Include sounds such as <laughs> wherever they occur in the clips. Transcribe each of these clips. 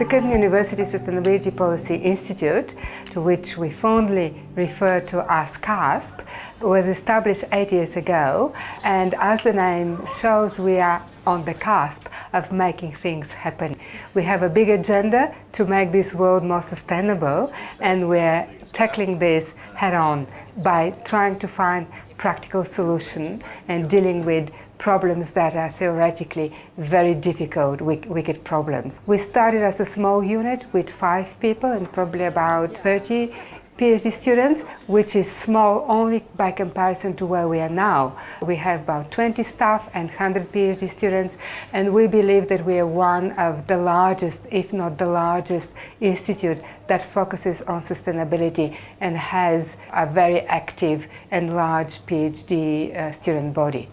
The Curtin University Sustainability Policy Institute, to which we fondly refer to as CUSP, was established eight years ago, and as the name shows, we are on the cusp of making things happen. We have a big agenda to make this world more sustainable, and we're tackling this head on by trying to find practical solution and dealing with problems that are theoretically very difficult, wicked problems. We started as a small unit with five people and probably about 30 PhD students, which is small only by comparison to where we are now. We have about 20 staff and 100 PhD students, and we believe that we are one of the largest, if not the largest, institute that focuses on sustainability and has a very active and large PhD uh, student body.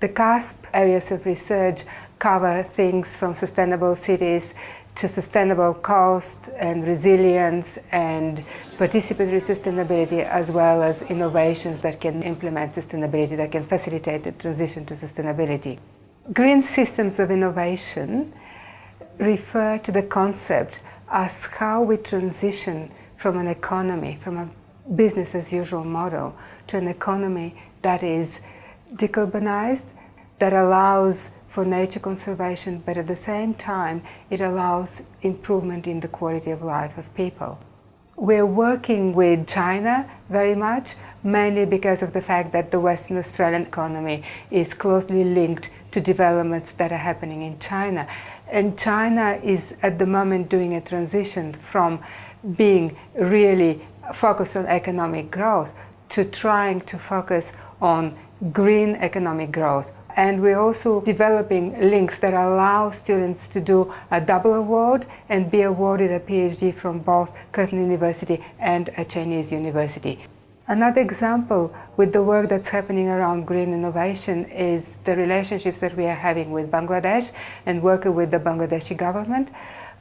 The CUSP areas of research cover things from sustainable cities to sustainable cost and resilience and participatory sustainability as well as innovations that can implement sustainability, that can facilitate the transition to sustainability. Green systems of innovation refer to the concept as how we transition from an economy, from a business as usual model to an economy that is decarbonized, that allows for nature conservation, but at the same time, it allows improvement in the quality of life of people. We're working with China very much, mainly because of the fact that the Western Australian economy is closely linked to developments that are happening in China. And China is at the moment doing a transition from being really focused on economic growth to trying to focus on green economic growth. And we're also developing links that allow students to do a double award and be awarded a PhD from both Curtin University and a Chinese university. Another example with the work that's happening around green innovation is the relationships that we are having with Bangladesh and working with the Bangladeshi government.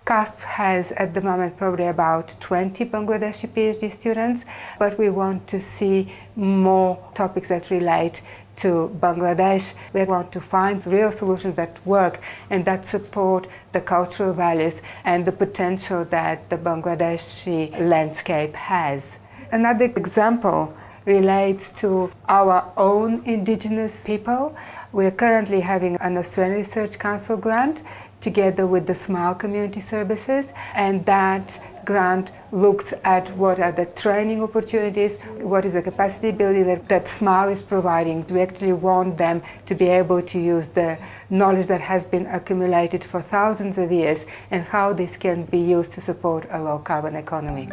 CUSP has at the moment probably about 20 Bangladeshi PhD students, but we want to see more topics that relate to Bangladesh. We want to find real solutions that work and that support the cultural values and the potential that the Bangladeshi landscape has. Another example relates to our own indigenous people. We're currently having an Australian Research Council grant together with the Smile Community Services, and that grant looks at what are the training opportunities, what is the capacity building that, that Smile is providing. We actually want them to be able to use the knowledge that has been accumulated for thousands of years and how this can be used to support a low carbon economy.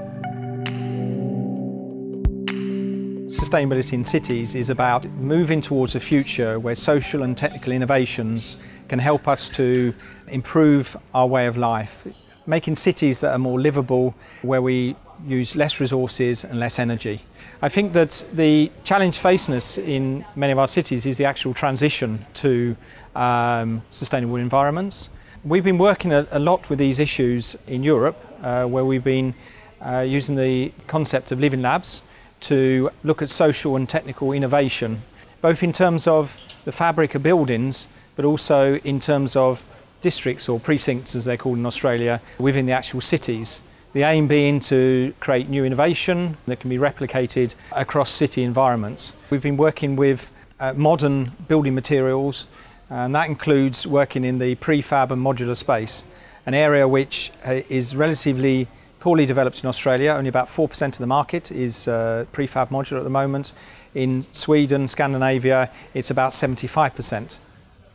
Sustainability in cities is about moving towards a future where social and technical innovations can help us to improve our way of life, making cities that are more livable, where we use less resources and less energy. I think that the challenge facing us in many of our cities is the actual transition to um, sustainable environments. We've been working a, a, lot with these issues in Europe, uh, where we've been uh, using the concept of living labs, to look at social and technical innovation, both in terms of the fabric of buildings, but also in terms of districts or precincts, as they're called in Australia, within the actual cities. The aim being to create new innovation that can be replicated across city environments. We've been working with uh, modern building materials, and that includes working in the prefab and modular space, an area which uh, is relatively poorly developed in Australia. Only about 4% of the market is uh, prefab modular at the moment. In Sweden, Scandinavia, it's about 75%.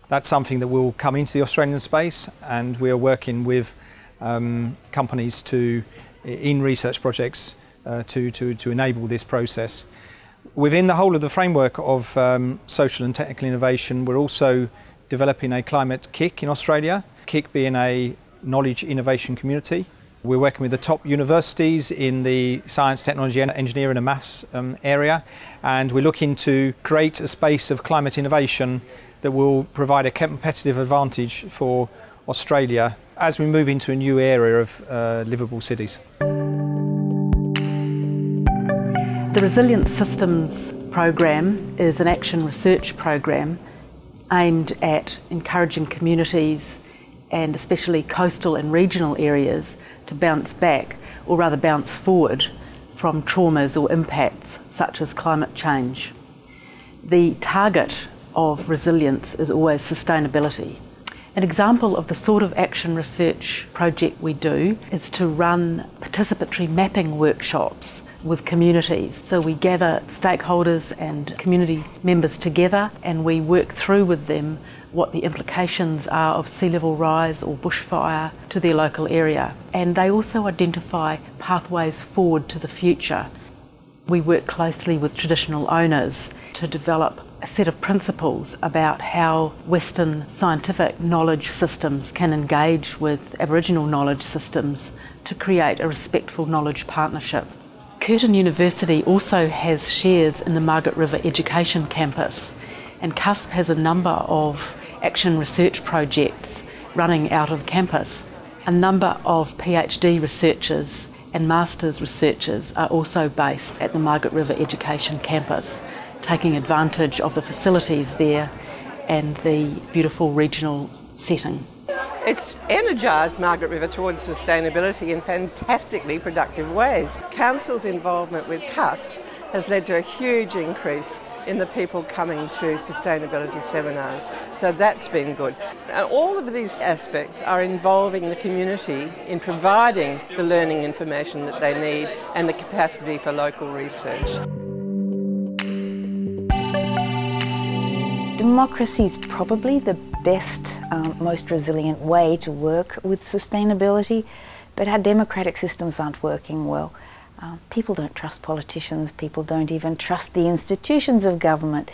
That's something that will come into the Australian space and we are working with um, companies to, in research projects uh, to, to, to enable this process. Within the whole of the framework of um, social and technical innovation, we're also developing a Climate-KIC in Australia, KIC being a knowledge innovation community we're working with the top universities in the science, technology, engineering and maths um, area and we're looking to create a space of climate innovation that will provide a competitive advantage for Australia as we move into a new area of uh, livable cities. The Resilient Systems program is an action research program aimed at encouraging communities and especially coastal and regional areas to bounce back, or rather bounce forward, from traumas or impacts such as climate change. The target of resilience is always sustainability. An example of the sort of action research project we do is to run participatory mapping workshops with communities. So we gather stakeholders and community members together and we work through with them what the implications are of sea level rise or bushfire to their local area. And they also identify pathways forward to the future. We work closely with traditional owners to develop a set of principles about how Western scientific knowledge systems can engage with Aboriginal knowledge systems to create a respectful knowledge partnership. Curtin University also has shares in the Margaret River Education Campus, and CUSP has a number of action research projects running out of campus. A number of PhD researchers and master's researchers are also based at the Margaret River Education Campus taking advantage of the facilities there and the beautiful regional setting. It's energised Margaret River towards sustainability in fantastically productive ways. Council's involvement with CUSP has led to a huge increase in the people coming to sustainability seminars. So that's been good. And all of these aspects are involving the community in providing the learning information that they need and the capacity for local research. Democracy is probably the best, um, most resilient way to work with sustainability, but our democratic systems aren't working well. Uh, people don't trust politicians, people don't even trust the institutions of government.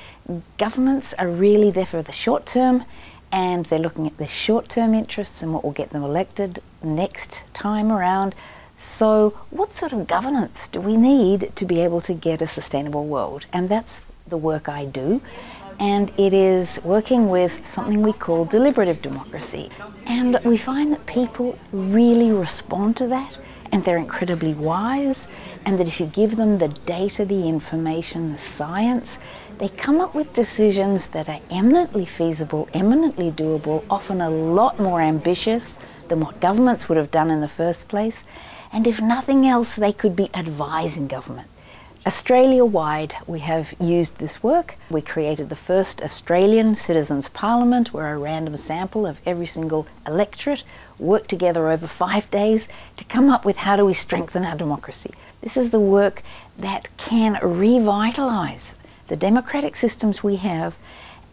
Governments are really there for the short term and they're looking at the short term interests and what will get them elected next time around. So, what sort of governance do we need to be able to get a sustainable world? And that's the work I do and it is working with something we call deliberative democracy. And we find that people really respond to that and they're incredibly wise, and that if you give them the data, the information, the science, they come up with decisions that are eminently feasible, eminently doable, often a lot more ambitious than what governments would have done in the first place. And if nothing else, they could be advising government. Australia wide, we have used this work. We created the first Australian Citizens Parliament, where a random sample of every single electorate worked together over five days to come up with how do we strengthen our democracy. This is the work that can revitalise the democratic systems we have.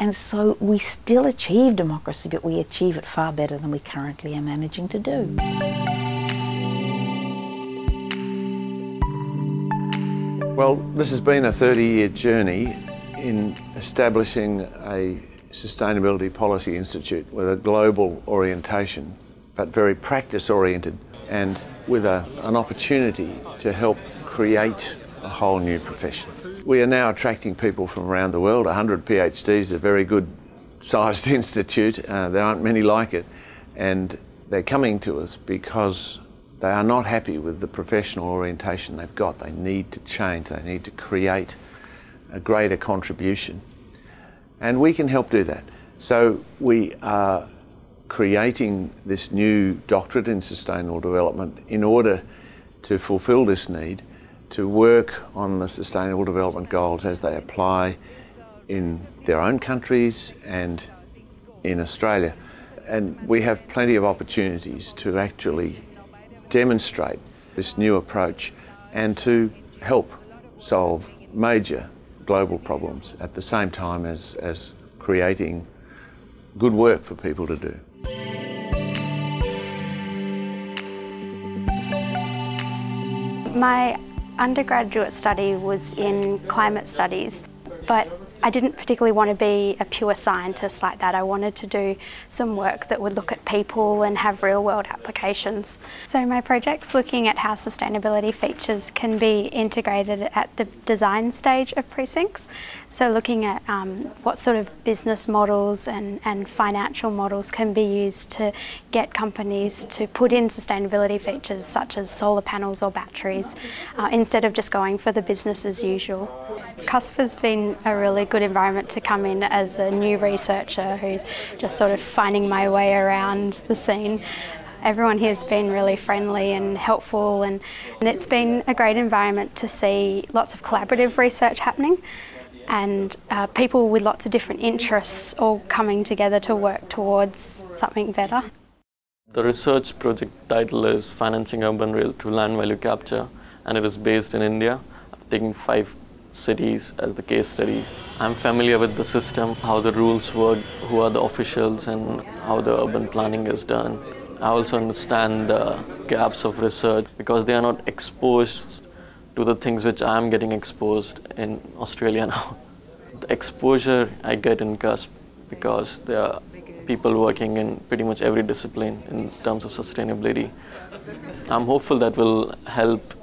And so we still achieve democracy, but we achieve it far better than we currently are managing to do. Well, this has been a 30 year journey in establishing a Sustainability Policy Institute with a global orientation, but very practice oriented and with a, an opportunity to help create a whole new profession. We are now attracting people from around the world. 100 PhDs, a very good sized <laughs> institute. Uh, there aren't many like it. And they're coming to us because they are not happy with the professional orientation they've got. They need to change, they need to create a greater contribution. And we can help do that. So we are creating this new doctorate in sustainable development in order to fulfill this need to work on the sustainable development goals as they apply in their own countries and in Australia. And we have plenty of opportunities to actually demonstrate this new approach and to help solve major global problems at the same time as, as creating good work for people to do. My undergraduate study was in climate studies, but I didn't particularly want to be a pure scientist like that. I wanted to do some work that would look at people and have real world applications. So my project's looking at how sustainability features can be integrated at the design stage of precincts. So looking at um, what sort of business models and, and financial models can be used to get companies to put in sustainability features such as solar panels or batteries uh, instead of just going for the business as usual. CUSP has been a really good environment to come in as a new researcher who's just sort of finding my way around the scene everyone here has been really friendly and helpful and, and, it's been a great environment to see lots of collaborative research happening and uh, people with lots of different interests all coming together to work towards something better. The research project title is Financing Urban Rail to Land Value Capture and it is based in India. I'm taking five cities as the case studies. I'm familiar with the system, how the rules work, who are the officials and how the urban planning is done. I also understand the gaps of research because they are not exposed to the things which I'm getting exposed in Australia <laughs> now. the exposure I get in CUSP because there are people working in pretty much every discipline in terms of sustainability. I'm hopeful that will help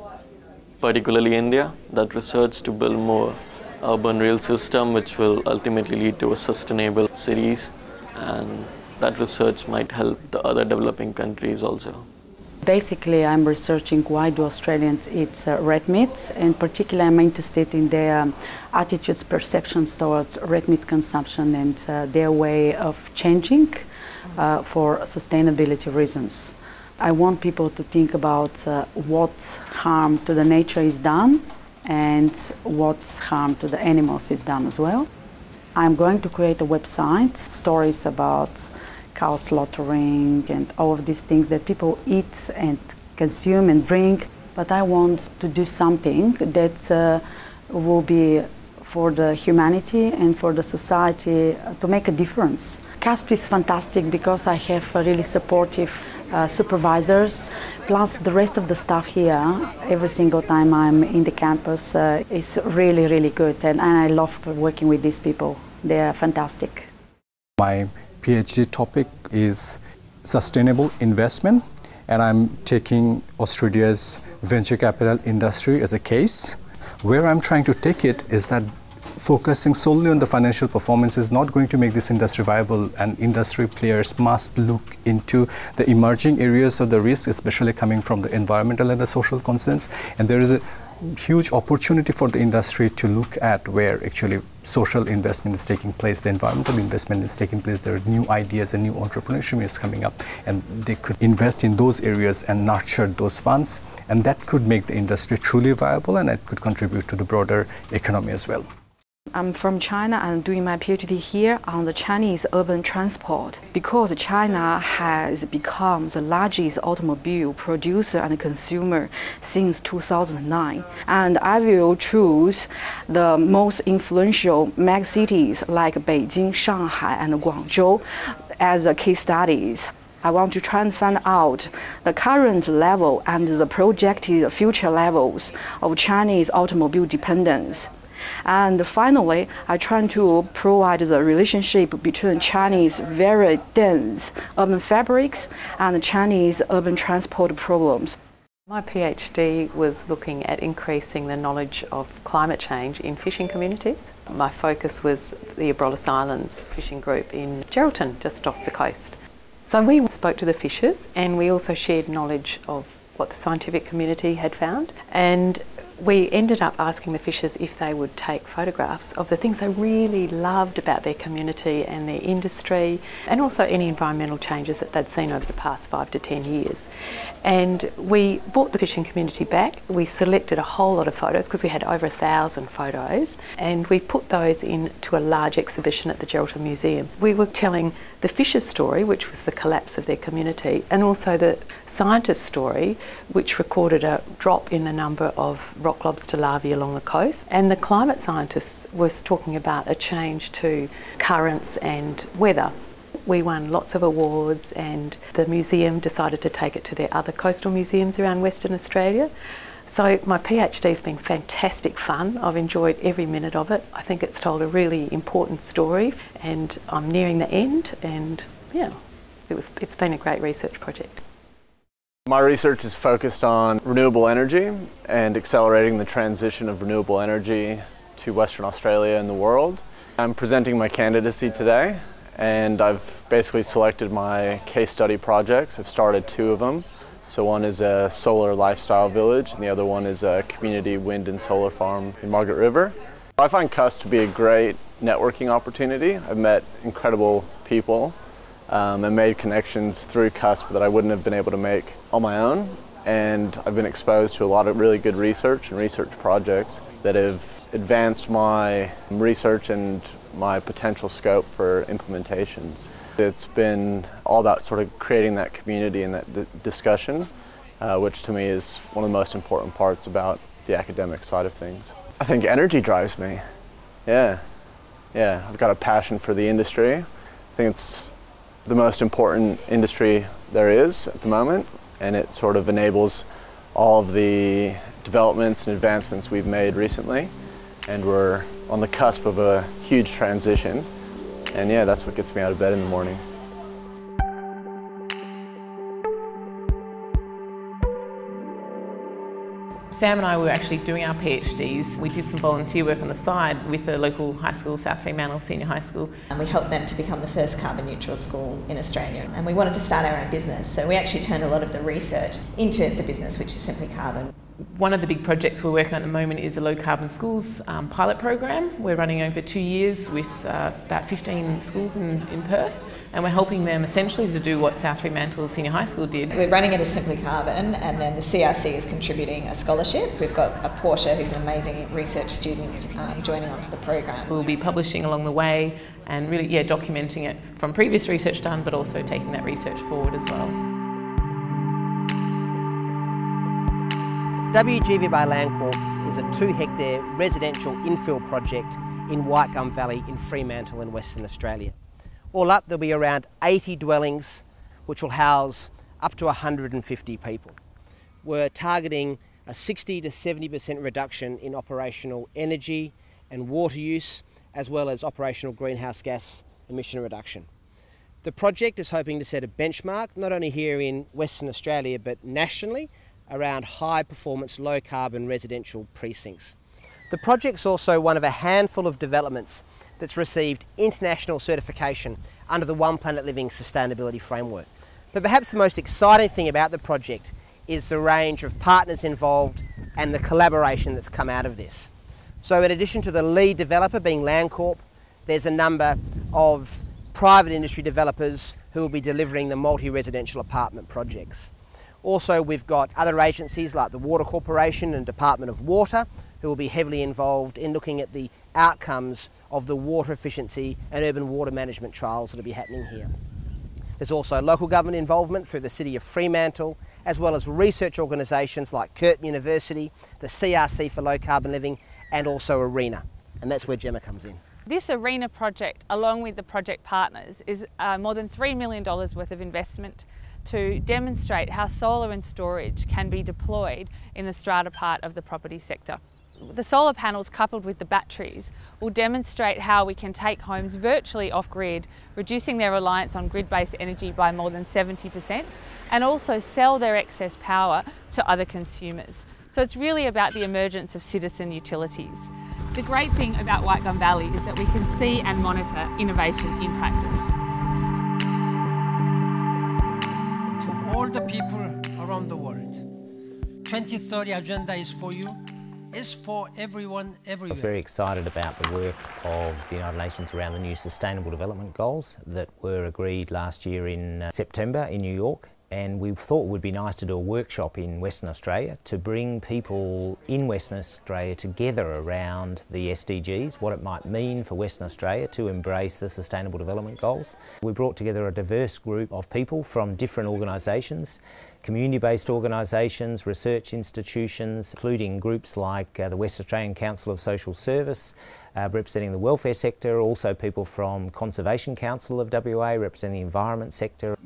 particularly India, that research to build more urban rail system which will ultimately lead to a sustainable cities and that research might help the other developing countries also. Basically, I'm researching why do Australians eat uh, red meat, and particularly I'm interested in their attitudes, perceptions towards red meat consumption and uh, their way of changing uh, for sustainability reasons. I want people to think about uh, what harm to the nature is done and what harm to the animals is done as well. I'm going to create a website, stories about cow slaughtering and all of these things that people eat and consume and drink. But I want to do something that uh, will be for the humanity and for the society uh, to make a difference. CUSP is fantastic because I have really supportive uh, supervisors, plus the rest of the staff here, every single time I'm in the campus, uh, is really, really good. And, and I love working with these people. They are fantastic. My PhD topic is sustainable investment and I'm taking Australia's venture capital industry as a case. Where I'm trying to take it is that focusing solely on the financial performance is not going to make this industry viable and industry players must look into the emerging areas of the risk especially coming from the environmental and the social concerns and there is a huge opportunity for the industry to look at where actually social investment is taking place, the environmental investment is taking place, there are new ideas and new entrepreneurship is coming up and they could invest in those areas and nurture those funds and that could make the industry truly viable and it could contribute to the broader economy as well. I'm from China and doing my PhD here on the Chinese urban transport because China has become the largest automobile producer and consumer since 2009. And I will choose the most influential megacities like Beijing, Shanghai, and Guangzhou as a case studies. I want to try and find out the current level and the projected future levels of Chinese automobile dependence. And finally, I try to provide the relationship between Chinese very dense urban fabrics and Chinese urban transport problems. My PhD was looking at increasing the knowledge of climate change in fishing communities. My focus was the Abrolhos Islands fishing group in Geraldton, just off the coast. So we spoke to the fishers and we also shared knowledge of what the scientific community had found. And we ended up asking the fishers if they would take photographs of the things they really loved about their community and their industry, and also any environmental changes that they'd seen over the past five to ten years. And we brought the fishing community back. We selected a whole lot of photos because we had over a thousand photos, and we put those into a large exhibition at the Geraldton Museum. We were telling the fishers' story, which was the collapse of their community, and also the scientists' story, which recorded a drop in the number of rock lobster larvae along the coast. And the climate scientist was talking about a change to currents and weather we won lots of awards, and the museum decided to take it to their other coastal museums around Western Australia. So my PhD's been fantastic fun. I've enjoyed every minute of it. I think it's told a really important story, and I'm nearing the end. And yeah, it was. It's been a great research project. My research is focused on renewable energy and accelerating the transition of renewable energy to Western Australia and the world. I'm presenting my candidacy today and I've basically selected my case study projects. I've started two of them. So one is a solar lifestyle village and the other one is a community wind and solar farm in Margaret River. I find CUSP to be a great networking opportunity. I've met incredible people um, and made connections through CUSP that I wouldn't have been able to make on my own. And I've been exposed to a lot of really good research and research projects that have advanced my research and my potential scope for implementations. It's been all about sort of creating that community and that discussion, uh, which to me is one of the most important parts about the academic side of things. I think energy drives me. Yeah, yeah. I've got a passion for the industry. I think it's the most important industry there is at the moment, and it sort of enables all of the developments and advancements we've made recently. And we're on the cusp of a huge transition. And yeah, that's what gets me out of bed in the morning. Sam and I were actually doing our PhDs. We did some volunteer work on the side with the local high school, South Fremantle Senior High School. And we helped them to become the first carbon neutral school in Australia. And we wanted to start our own business, so we actually turned a lot of the research into the business, which is Simply Carbon. One of the big projects we're working on at the moment is the Low Carbon Schools um, pilot program. We're running over two years with uh, about 15 schools in, in Perth and we're helping them essentially to do what South Fremantle Senior High School did. We're running it as Simply Carbon and then the CRC is contributing a scholarship. We've got a Portia who's an amazing research student um, joining onto the program. We'll be publishing along the way and really yeah documenting it from previous research done but also taking that research forward as well. WGV by Landcorp is a two hectare residential infill project in White Gum Valley in Fremantle in Western Australia. All up there'll be around 80 dwellings which will house up to 150 people. We're targeting a 60 to 70% reduction in operational energy and water use as well as operational greenhouse gas emission reduction. The project is hoping to set a benchmark not only here in Western Australia but nationally around high performance, low carbon residential precincts. The project's also one of a handful of developments that's received international certification under the One Planet Living Sustainability Framework. But perhaps the most exciting thing about the project is the range of partners involved and the collaboration that's come out of this. So in addition to the lead developer being Landcorp, there's a number of private industry developers who will be delivering the multi-residential apartment projects. Also, we've got other agencies like the Water Corporation and Department of Water who will be heavily involved in looking at the outcomes of the water efficiency and urban water management trials that will be happening here. There's also local government involvement through the City of Fremantle, as well as research organisations like Curtin University, the CRC for Low Carbon Living, and also ARENA. And that's where Gemma comes in. This ARENA project, along with the project partners, is uh, more than $3 million worth of investment to demonstrate how solar and storage can be deployed in the strata part of the property sector. The solar panels coupled with the batteries will demonstrate how we can take homes virtually off-grid, reducing their reliance on grid-based energy by more than 70% and also sell their excess power to other consumers. So it's really about the emergence of citizen utilities. The great thing about White Gum Valley is that we can see and monitor innovation in practice. All the people around the world. 2030 agenda is for you, is for everyone, everywhere. I was very excited about the work of the United Nations around the new Sustainable Development Goals that were agreed last year in uh, September in New York and we thought it would be nice to do a workshop in Western Australia to bring people in Western Australia together around the SDGs, what it might mean for Western Australia to embrace the Sustainable Development Goals. We brought together a diverse group of people from different organisations community-based organisations, research institutions, including groups like uh, the West Australian Council of Social Service, uh, representing the welfare sector, also people from Conservation Council of WA, representing the environment sector.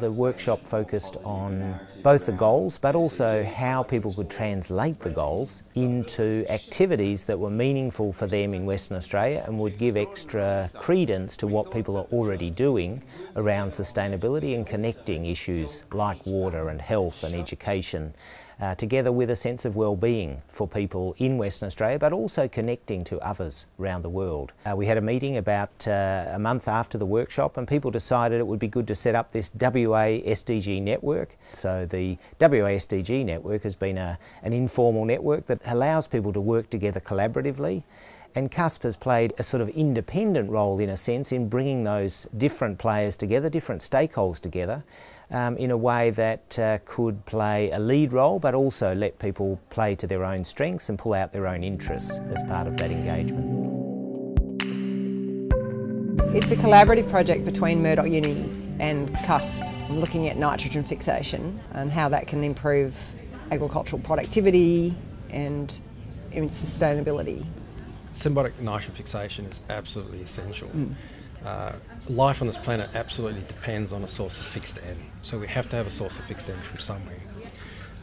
The workshop focused on both the goals, but also how people could translate the goals into activities that were meaningful for them in Western Australia and would give extra credence to what people are already doing around sustainability and connecting issues like water and health and education, uh, together with a sense of well-being for people in Western Australia, but also connecting to others around the world. Uh, we had a meeting about uh, a month after the workshop and people decided it would be good to set up this WA SDG network. So the WA SDG network has been a, an informal network that allows people to work together collaboratively and CUSP has played a sort of independent role in a sense in bringing those different players together, different stakeholders together um, in a way that uh, could play a lead role but also let people play to their own strengths and pull out their own interests as part of that engagement. It's a collaborative project between Murdoch Uni and CUSP looking at nitrogen fixation and how that can improve agricultural productivity and sustainability. Symbiotic nitrogen fixation is absolutely essential. Mm. Uh, life on this planet absolutely depends on a source of fixed N. So we have to have a source of fixed N from somewhere.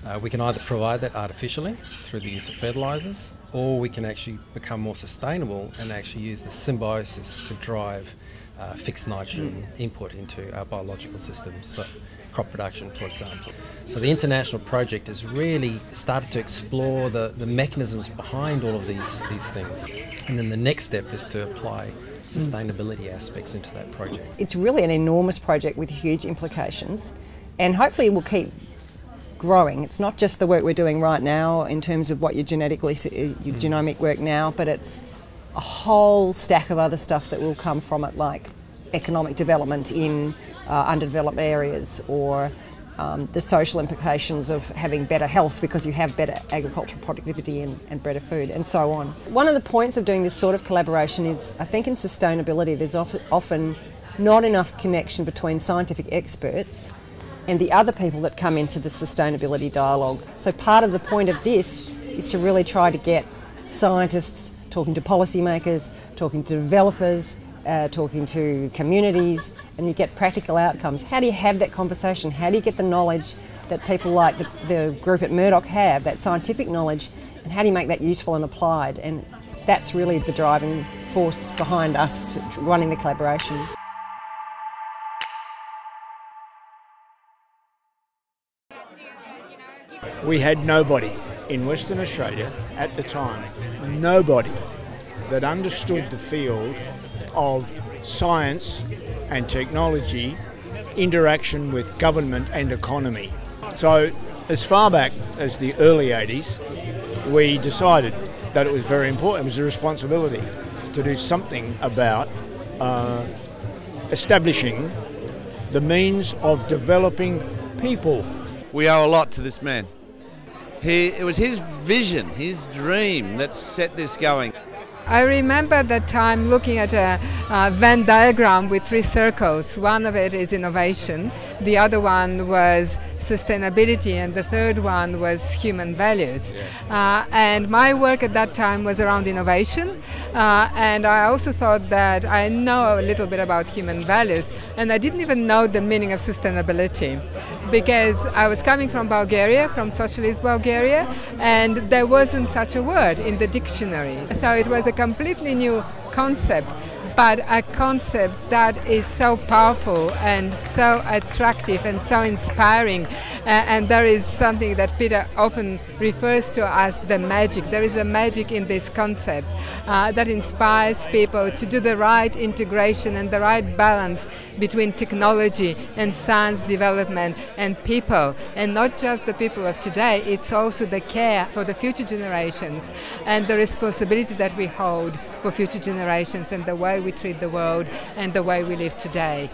Uh, we can either provide that artificially through the use of fertilisers, or we can actually become more sustainable and actually use the symbiosis to drive uh, fixed nitrogen mm. input into our biological systems, so crop production, for example. So the international project has really started to explore the, the mechanisms behind all of these, these things. And then the next step is to apply sustainability aspects into that project. It's really an enormous project with huge implications, and hopefully it will keep growing. It's not just the work we're doing right now in terms of what your genetically your mm. genomic work now, but it's a whole stack of other stuff that will come from it, like economic development in uh, underdeveloped areas or um, the social implications of having better health because you have better agricultural productivity and, and, better food, and so on. One of the points of doing this sort of collaboration is I think in sustainability there's often not enough connection between scientific experts and the other people that come into the sustainability dialogue. So part of the point of this is to really try to get scientists talking to policymakers, talking to developers, uh, talking to communities, and you get practical outcomes. How do you have that conversation? How do you get the knowledge that people like the, the group at Murdoch have, that scientific knowledge, and how do you make that useful and applied? And that's really the driving force behind us running the collaboration. We had nobody in Western Australia at the time, nobody that understood the field of science and technology interaction with government and economy. So, as far back as the early 80s, we decided that it was very important, it was a responsibility to do something about uh, establishing the means of developing people. We owe a lot to this man. He, it was his vision, his dream that set this going. I remember that time looking at a, a, Venn diagram with three circles. One of it is innovation, the other one was sustainability, and the third one was human values. Uh, and my work at that time was around innovation, uh, and I also thought that I know a little bit about human values, and I didn't even know the meaning of sustainability because I was coming from Bulgaria, from socialist Bulgaria, and there wasn't such a word in the dictionary. So it was a completely new concept but a concept that is so powerful and so attractive and so inspiring. Uh, and there is something that Peter often refers to as the magic. There is a magic in this concept uh, that inspires people to do the right integration and the right balance between technology and science development and people. And not just the people of today, it's also the care for the future generations and the responsibility that we hold for future generations and the way we treat the world and the way we live today.